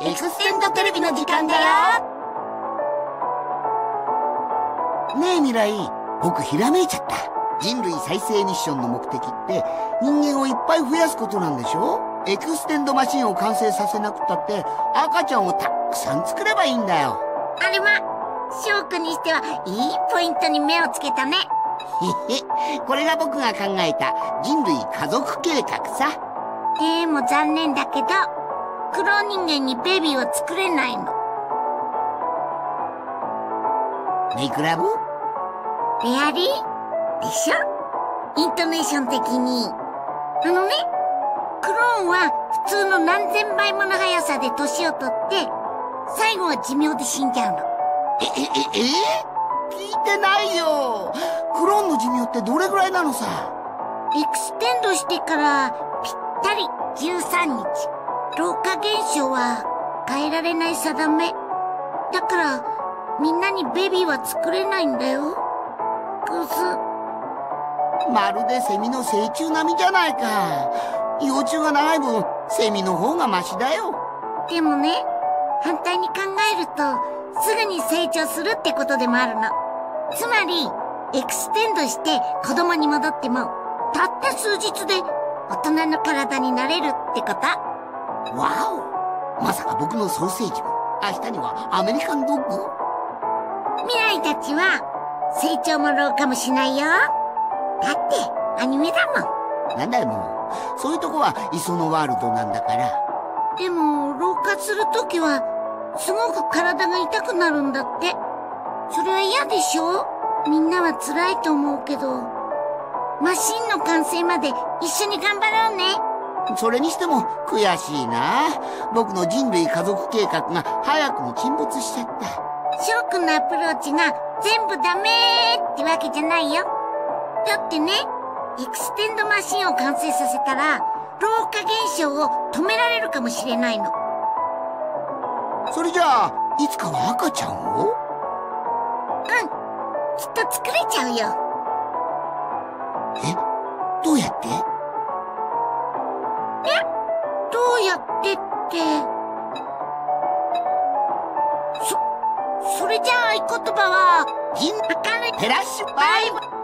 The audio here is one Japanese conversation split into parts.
エクステンドテレビの時間だよ。ねえ未来僕ひらめいちゃった。人類再生ミッションの目的って人間をいっぱい増やすことなんでしょ？エクステンドマシンを完成させなくたって赤ちゃんをたくさん作ればいいんだよ。あれは翔くんにしてはいいポイントに目をつけたね。へ へこれが僕が考えた人類家族計画さ。でも残念だけどクローン人間にベビーを作れないの。メイクラブ？レアリー？でしょ？イントネーション的に。あのねクローンは普通の何千倍もの速さで年を取って最後は寿命で死んじゃうの。ええええ？聞いてないよ。クローンの寿命ってどれぐらいなのさ？エクステンドしてからぴったり。13日老化現象は変えられない定め。だからみんなにベビーは作れないんだよ。グズ。まるでセミの成虫並みじゃないか。幼虫が長い分セミの方がマシだよ。でもね反対に考えるとすぐに成長するってことでもあるの。つまりエクステンドして子供に戻ってもたった数日で大人の体になれるってことわお。まさか僕のソーセージも。明日にはアメリカンドッグ？未来たちは成長も老化もしないよ。だってアニメだもん。なんだよもう。そういうとこは磯野ワールドなんだから。でも老化するときはすごく体が痛くなるんだって。それは嫌でしょ？みんなは辛いと思うけど。マシンの完成まで一緒に頑張ろうねそれにしても悔しいな。僕の人類家族計画が早くも沈没しちゃった。翔くんのアプローチが全部ダメってわけじゃないよ。だってねエクステンドマシンを完成させたら老化現象を止められるかもしれないの。それじゃあいつかは赤ちゃんを？うん。きっと作れちゃうよ。え？どうやって？って。ってそそれじゃあ合言葉は銀明るい照らし、バイバイ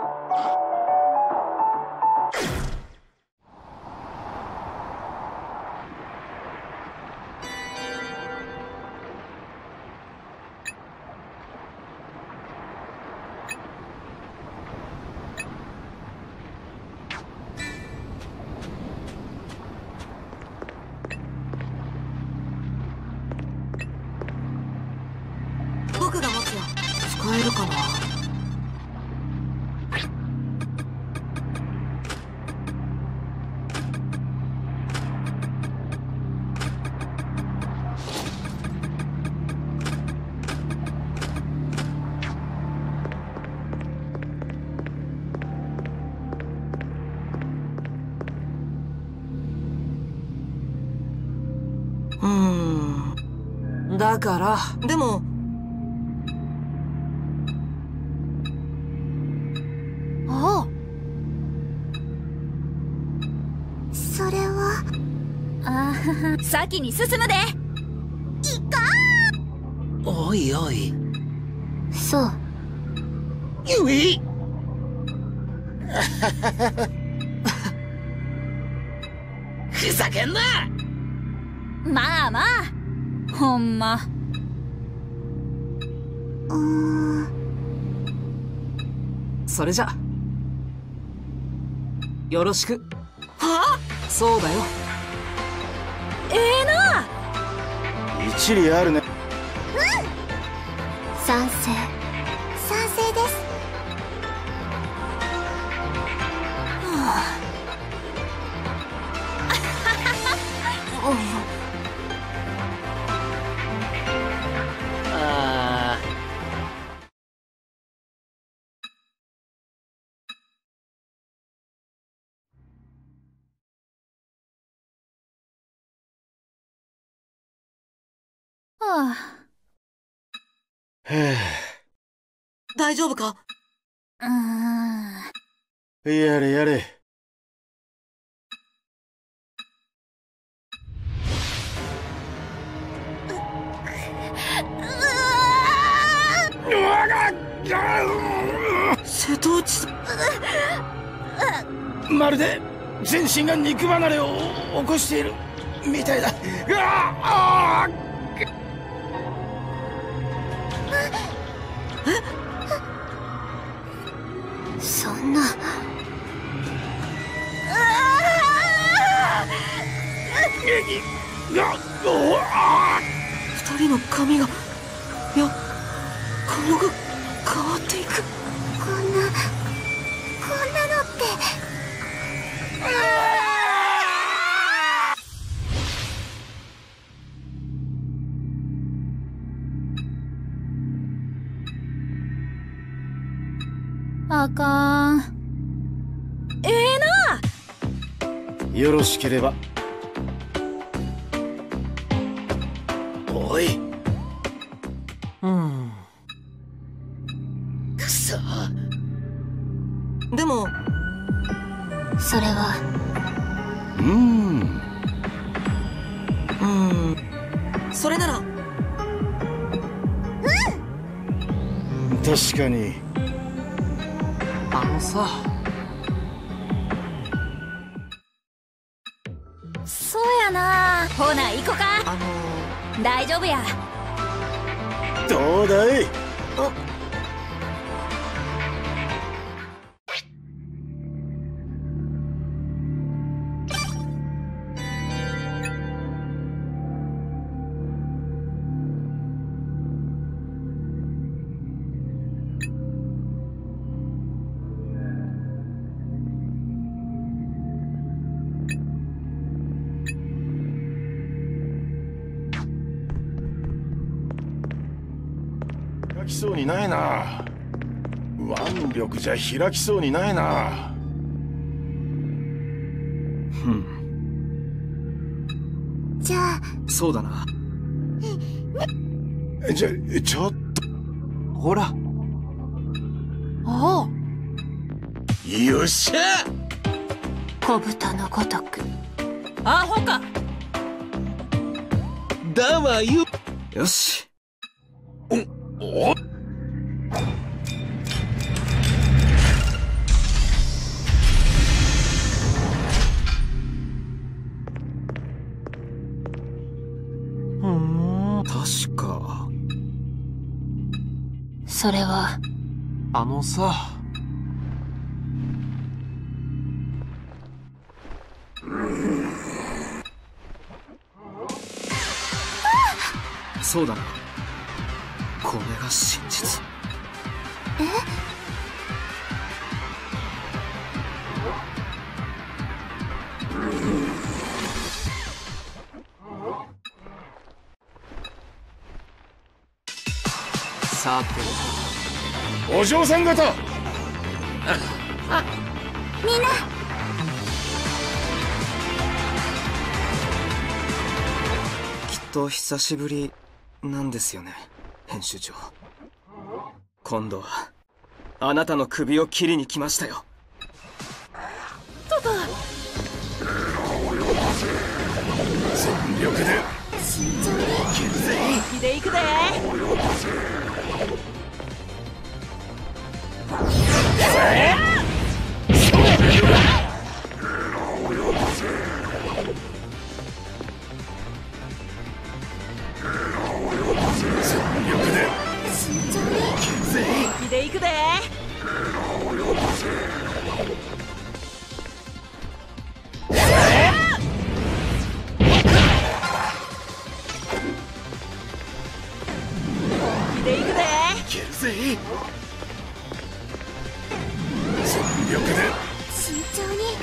だから。でもああ。それは。ああ 先に進むで。おいおい。そう。ゆい。ふざけんな。まあまあほんま。うー。んそれじゃ。よろしく。は？そうだよ。ええな。一理あるね。賛成はあ。大丈夫か？うーん。やれやれ。瀬戸内さんまるで全身が肉離れを起こしているみたいだ。うわあそんな。二人の髪がいや顔がよろしければ。おい。うん。くそ。でも。それは。うん。うん。それなら。確かに。あのさほな行こか。あの大丈夫や。どうだい。開そうにないな。腕力じゃ開きそうにないな。ふん。じゃあ。そうだな。じゃちょっほら。おうとよっしゃ。小豚のごとく。アホか。だわよ。よし。おうそれは。あのさ。そうだな。これが真実さて。お嬢さん方。みんな。きっと久しぶりなんですよね編集長。今度はあなたの首を切りに来ましたよ。全力で。気で行くで気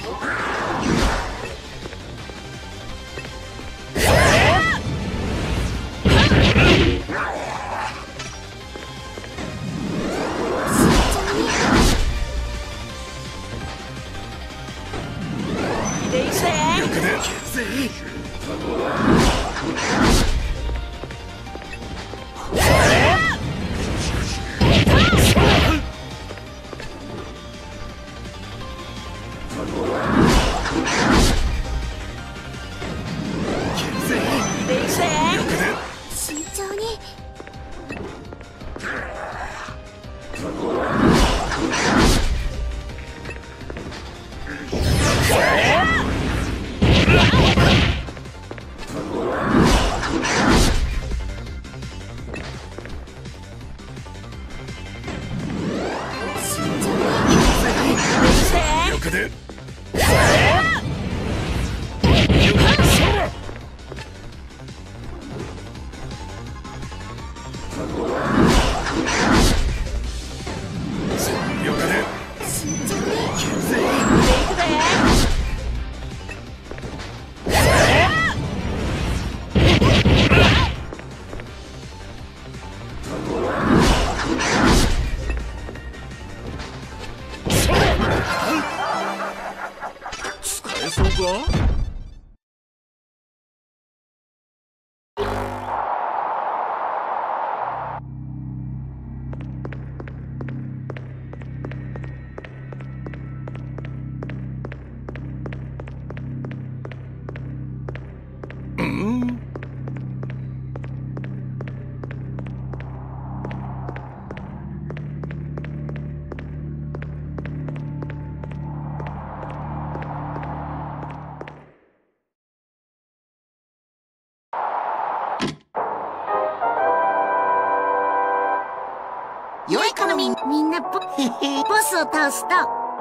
Oh. 良い子のみん。みんなボ、ボスを倒すと、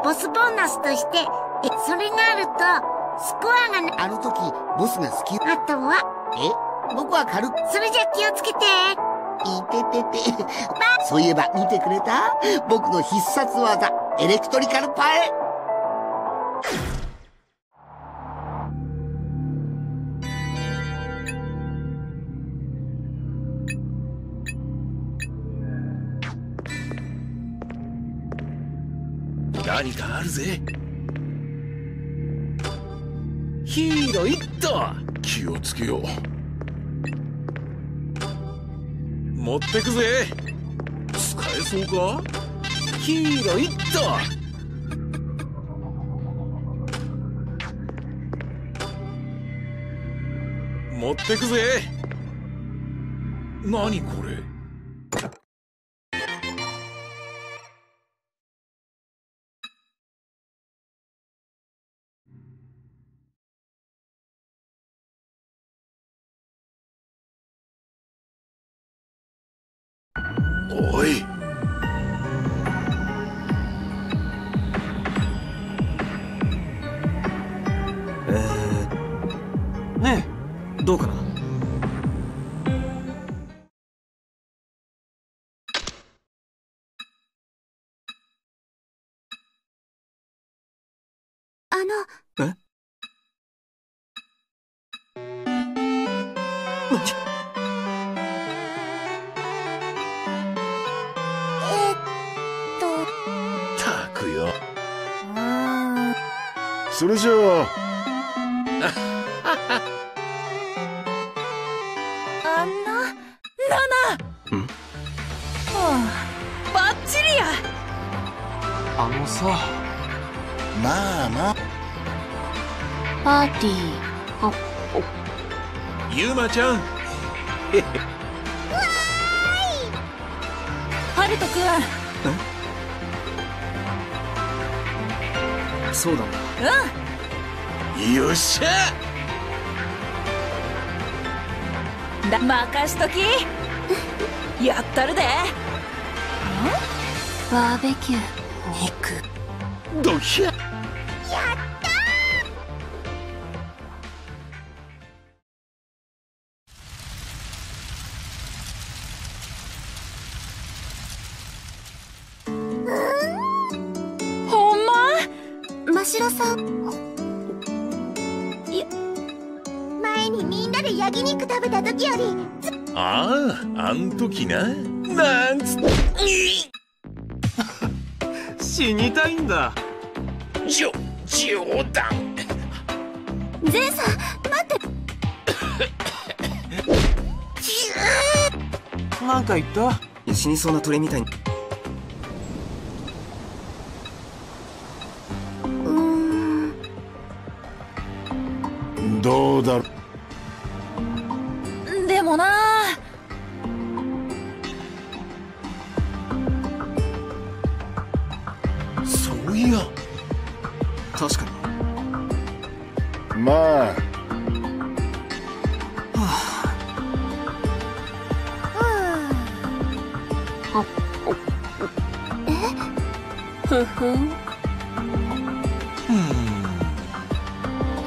ボスボーナスとして、え、それがあると、スコアがな、あの時ボスが好き。あとは、え？僕は軽く。それじゃ気をつけて。いててて。そういえば見てくれた？僕の必殺技エレクトリカルパエ何かあるぜ。ヒーローいった気をつけよう。持ってくぜ。使えそうか？ヒーローいった持ってくぜ。何これ？おい。えー、ねえどうかな？あのえ？それじゃああんなナナ。ん？はあバッチリや。あのさ。まあまあ。ーパーティー。ゆまちゃん。ハルトくそうだうん。よっしゃ。だ任しとき。やったるで。バーベキュー。肉。ドヒャさん。い前にみんなで焼肉食べた時よりあああん時な。なんつ死にたいんだ。じょ冗談。ゼンさん待って。なんか言った？死にそうな鳥みたいにどうだろでもな。そういや。確かに。まあ。ふふん。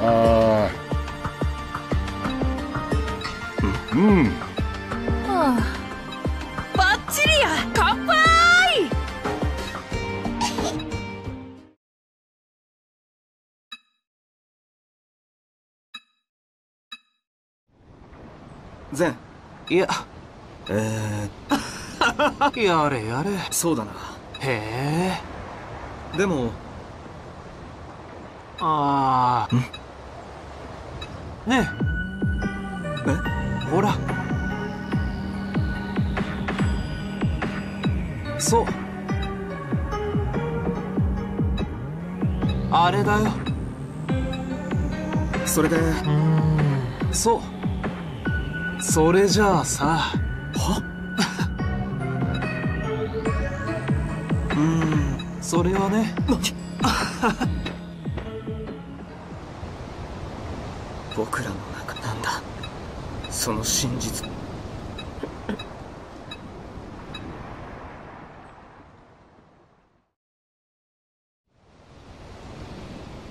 ああうん。はあバッチリや。乾杯！善いや。えー、やれやれ。そうだな。へえ。でも。ああねえ。え？ほら。そう。あれだよ。それで。うーん。そう。それじゃあさ。は？うーん。それはね。僕らの中なんだその真実。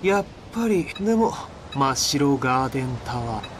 やっぱりでも真っ白ガーデンタワー。